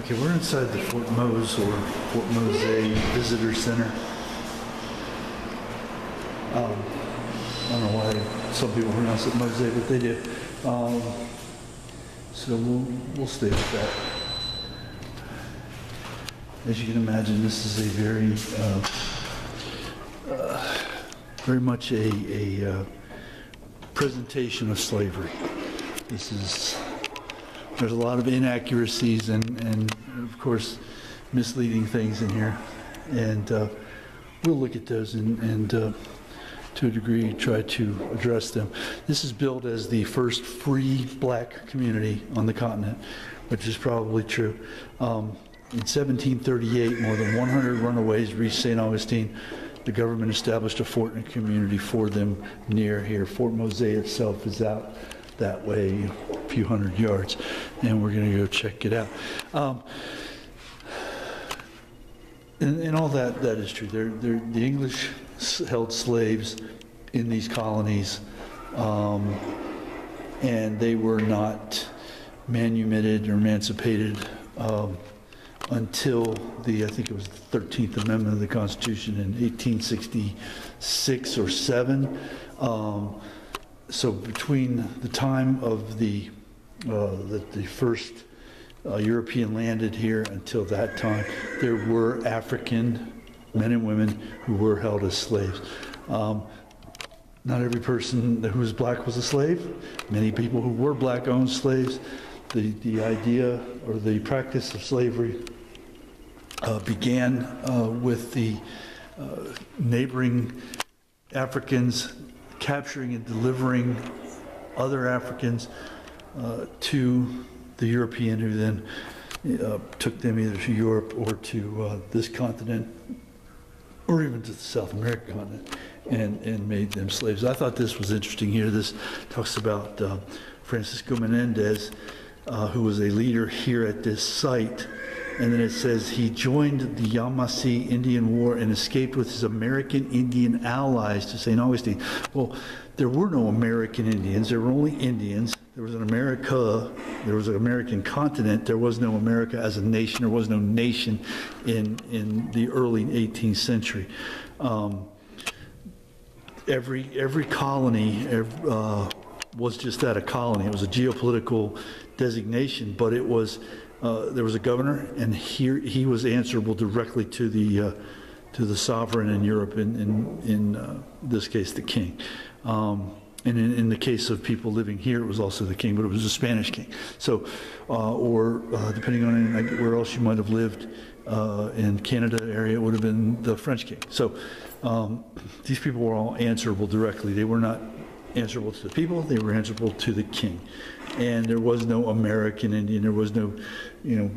Okay, we're inside the Fort Mose or Fort Mose Visitor Center. Um, I don't know why some people pronounce it Mose, but they do. Um, So we'll, we'll stay with that. As you can imagine, this is a very, uh, uh, very much a, a uh, presentation of slavery. This is, there's a lot of inaccuracies and, and of course, misleading things in here. And uh, we'll look at those and, and uh, to a degree, try to address them. This is billed as the first free black community on the continent, which is probably true. Um, in 1738, more than 100 runaways reached St. Augustine. The government established a fort and a community for them near here. Fort Mose itself is out that way, a few hundred yards, and we're going to go check it out. Um, and, and all that, that is true. They're, they're, the English held slaves in these colonies, um, and they were not manumitted or emancipated um, until the, I think it was the 13th Amendment of the Constitution in 1866 or 7. Um, so between the time of the, uh, that the first uh, European landed here until that time, there were African men and women who were held as slaves. Um, not every person who was black was a slave. Many people who were black owned slaves. The, the idea or the practice of slavery uh, began uh, with the uh, neighboring Africans capturing and delivering other Africans uh, to the European, who then uh, took them either to Europe or to uh, this continent, or even to the South American continent, and, and made them slaves. I thought this was interesting here. This talks about uh, Francisco Menendez, uh, who was a leader here at this site. And then it says he joined the Yamasee Indian War and escaped with his American Indian allies to St. Augustine. Well, there were no American Indians, there were only Indians. There was an America, there was an American continent, there was no America as a nation, there was no nation in, in the early 18th century. Um, every, every colony ev- uh, was just that, a colony. It was a geopolitical designation, but it was, uh, there was a governor, and here, he was answerable directly to the, uh, to the sovereign in Europe, in, in, in uh, this case, the king. Um, and in, in the case of people living here, it was also the king, but it was a Spanish king. So, uh, or uh, depending on where else you might have lived in Canada area, it would have been the French king. So, um, these people were all answerable directly. They were not answerable to the people; they were answerable to the king. And there was no American Indian. There was no, you know,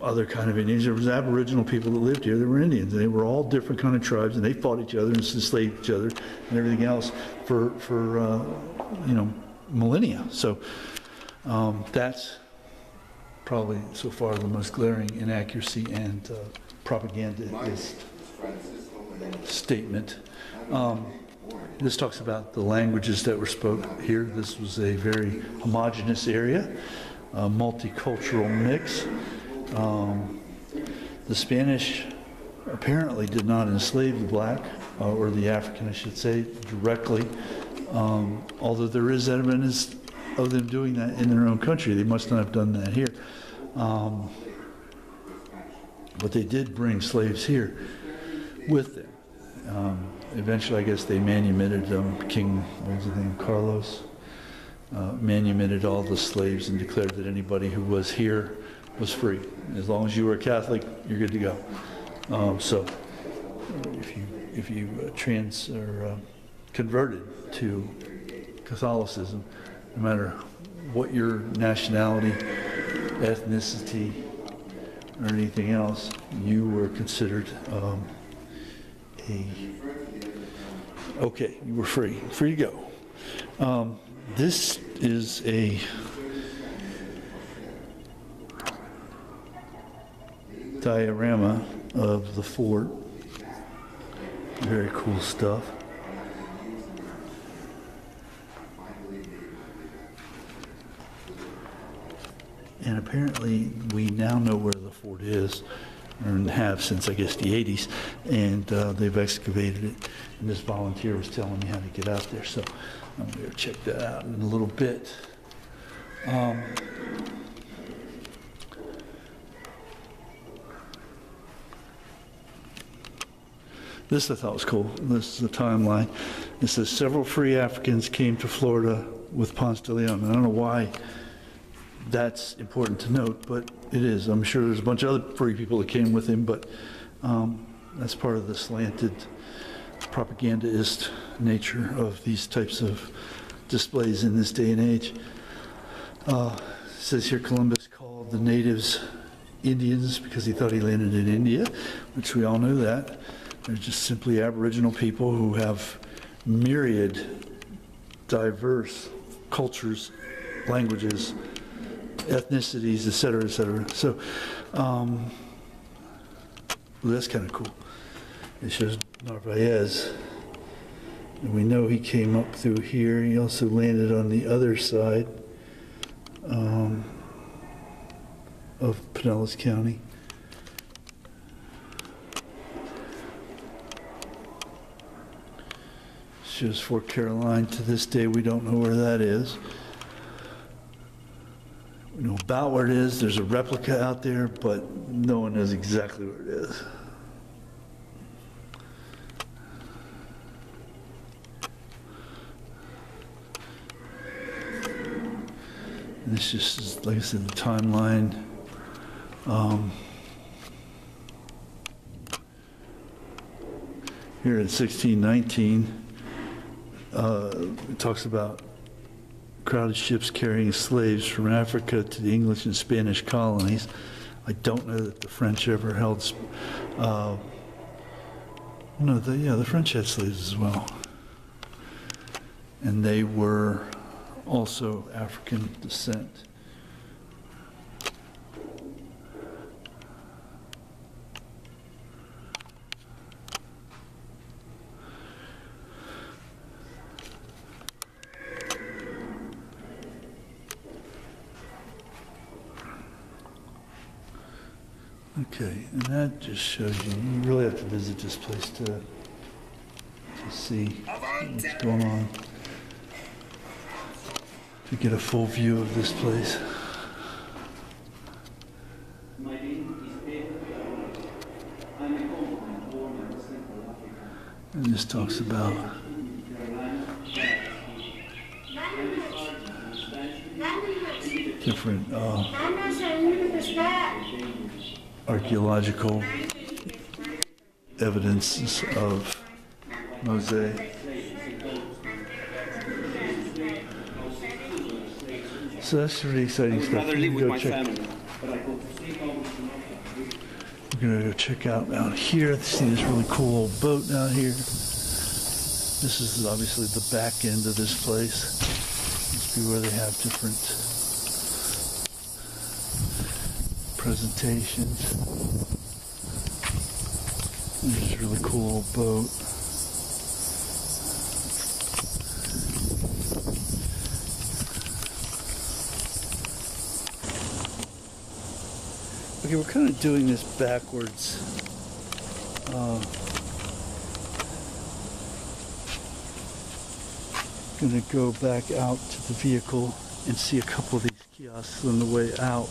other kind of Indians. There was Aboriginal people that lived here They were Indians. They were all different kind of tribes, and they fought each other and enslaved each other and everything else for for uh, you know millennia. So um, that's probably so far the most glaring inaccuracy and uh, propagandist statement. Um, this talks about the languages that were spoke here. This was a very homogeneous area, a multicultural mix. Um, the Spanish apparently did not enslave the black, uh, or the African, I should say, directly. Um, although there is evidence of them doing that in their own country, they must not have done that here. Um, but they did bring slaves here with them. Um, eventually, I guess they manumitted um, King, what was his name, Carlos, uh, manumitted all the slaves and declared that anybody who was here was free. As long as you were a Catholic, you're good to go. Um, so, if you if you uh, trans or uh, converted to Catholicism, no matter what your nationality, ethnicity, or anything else, you were considered um, a okay. You were free, free to go. Um, this is a diorama of the fort. Very cool stuff. And apparently apparently, we now know where the fort is, or have since, I guess, the 80s, and uh, they've excavated it. And this volunteer was telling me how to get out there, so I'm going to check that out in a little bit. Um, This I thought was cool. This is a timeline. It says several free Africans came to Florida with Ponce de Leon. I don't know why that's important to note, but it is. I'm sure there's a bunch of other free people that came with him, but um, that's part of the slanted propagandist nature of these types of displays in this day and age. Uh, says here Columbus called the natives Indians because he thought he landed in India, which we all know that. They're just simply Aboriginal people who have myriad, diverse cultures, languages, ethnicities, et cetera, et cetera. So um, well, that's kind of cool. It shows Narvaez. And we know he came up through here. He also landed on the other side um, of Pinellas County. Shows Fort Caroline. To this day, we don't know where that is. We know about where it is. There's a replica out there, but no one knows exactly where it is. And this just is, like I said, the timeline. Um, here in 1619, uh, it talks about crowded ships carrying slaves from Africa to the English and Spanish colonies. I don't know that the French ever held. Uh, no, the, yeah, the French had slaves as well, and they were also African descent. Okay, and that just shows you, you really have to visit this place to, to see what's going on. To get a full view of this place. And this talks about different uh, archaeological evidences of mosaic. So that's really exciting stuff. rather You live can go check- We're gonna go check out out here. See this really cool old boat down here. This is obviously the back end of this place. Must be where they have different presentations. This is really cool boat. Okay, we're kind of doing this backwards. Uh, gonna go back out to the vehicle and see a couple of these kiosks on the way out.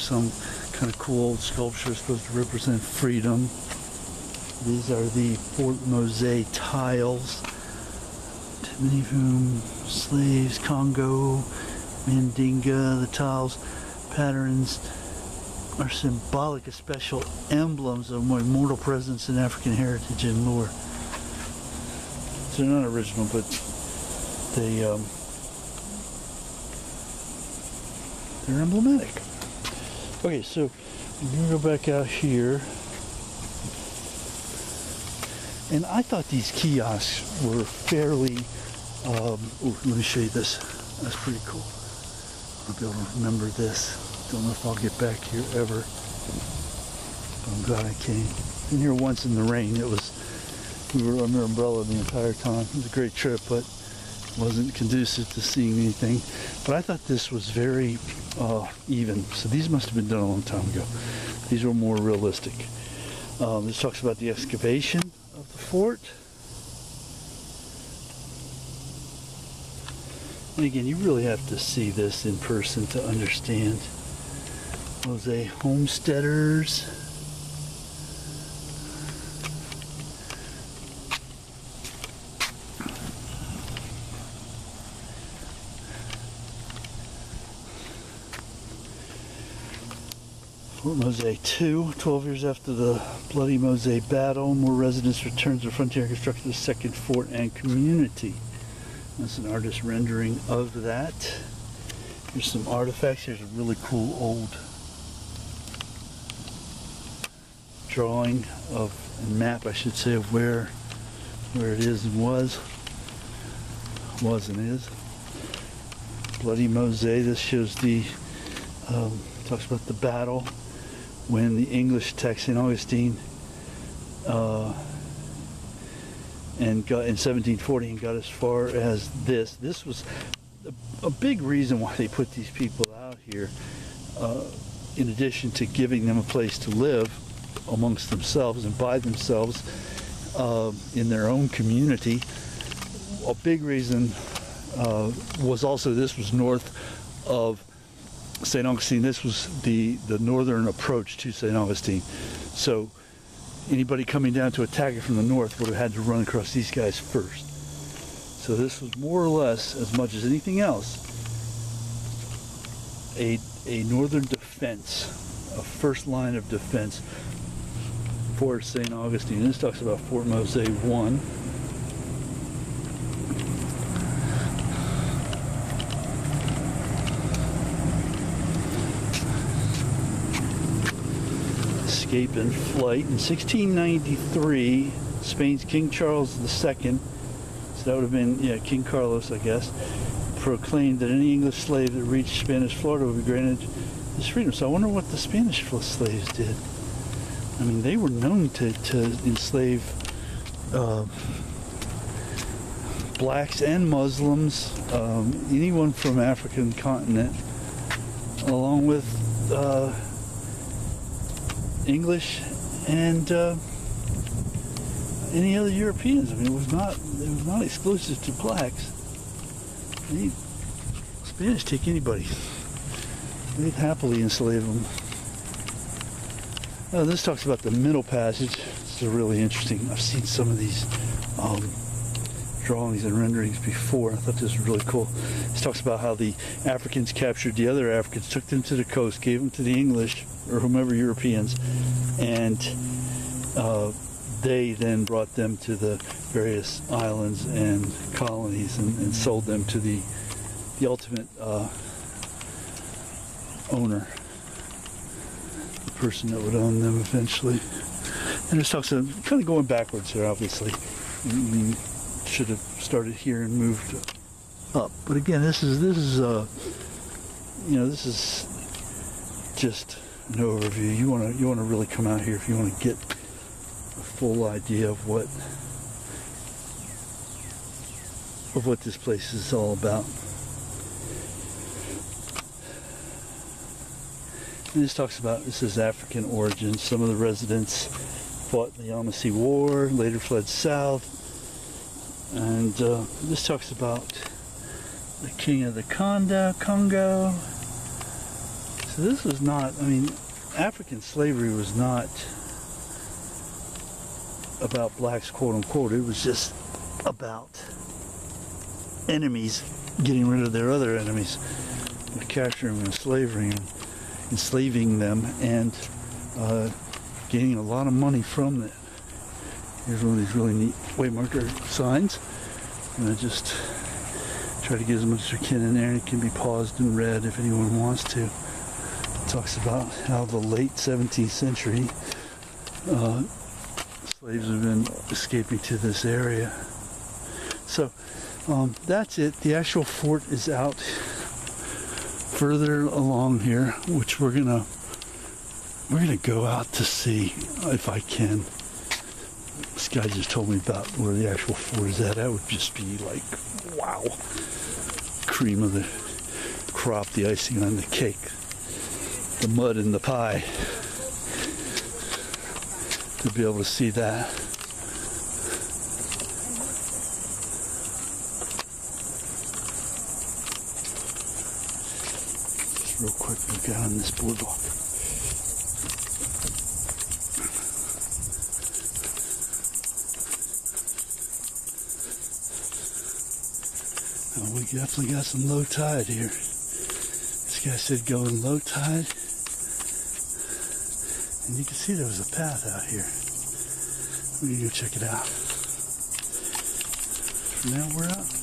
Some kind of cool old sculpture supposed to represent freedom. These are the Fort Mose tiles. many of whom slaves, Congo, Mandinga, the tiles, patterns are symbolic of special emblems of more immortal presence in African heritage and lore. So they're not original, but they um, they're emblematic. Okay, so I'm gonna go back out here. And I thought these kiosks were fairly. Um, ooh, let me show you this. That's pretty cool. I'll be able to remember this. Don't know if I'll get back here ever. But I'm glad I came. Been here once in the rain. It was we were under umbrella the entire time. It was a great trip, but wasn't conducive to seeing anything. But I thought this was very uh, even. So these must have been done a long time ago. These were more realistic. Um, this talks about the excavation of the fort. And again, you really have to see this in person to understand. Jose homesteaders. Fort Mose 2, 12 years after the bloody Mose battle, more residents returned to the frontier and constructed a second fort and community. That's an artist rendering of that. Here's some artifacts. Here's a really cool old drawing of a map, I should say, of where where it is and was. Was and is. Bloody Mose. This shows the um, talks about the battle when the English attacked St. Augustine uh, and got in 1740 and got as far as this. This was a, a big reason why they put these people out here. Uh, in addition to giving them a place to live amongst themselves and by themselves uh, in their own community, a big reason uh, was also this was north of St. Augustine, this was the, the northern approach to St. Augustine. So anybody coming down to attack it from the north would have had to run across these guys first. So this was more or less, as much as anything else, a, a northern defense, a first line of defense for St. Augustine. This talks about Fort Mose 1. And flight. In 1693, Spain's King Charles II, so that would have been, yeah, King Carlos, I guess, proclaimed that any English slave that reached Spanish Florida would be granted his freedom. So I wonder what the Spanish slaves did. I mean, they were known to, to enslave uh, blacks and Muslims, um, anyone from African continent, along with uh, English and uh, any other Europeans. I mean, it was not it was not exclusive to blacks. Spanish take anybody. They'd happily enslave them. Now, this talks about the middle passage. It's really interesting. I've seen some of these um, drawings and renderings before. I thought this was really cool. This talks about how the Africans captured the other Africans, took them to the coast, gave them to the English or whomever Europeans, and uh, they then brought them to the various islands and colonies and, and sold them to the the ultimate uh, owner, the person that would own them eventually. And this talks of kind of going backwards here, obviously. Should have started here and moved up. But again, this is this is uh, you know this is just an overview. You want to you want to really come out here if you want to get a full idea of what of what this place is all about. And this talks about this is African origins. Some of the residents fought in the Yamasee War, later fled south. And uh, this talks about the king of the Congo, Congo. So this was not, I mean, African slavery was not about blacks, quote unquote. It was just about enemies getting rid of their other enemies, capturing and enslaving, enslaving them, and uh, getting a lot of money from it. Here's one of these really neat waymarker signs. And I just try to get as much as I can in there. It can be paused and read if anyone wants to. It talks about how the late 17th century uh, slaves have been escaping to this area. So um, that's it. The actual fort is out further along here, which we're gonna we're gonna go out to see if I can this guy just told me about where the actual fort is at. That would just be like, wow, cream of the crop, the icing on the cake, the mud in the pie. To be able to see that. Real quick, look out on this boardwalk. Definitely got some low tide here. This guy said going low tide. And you can see there was a path out here. We're gonna go check it out. Now, we're out.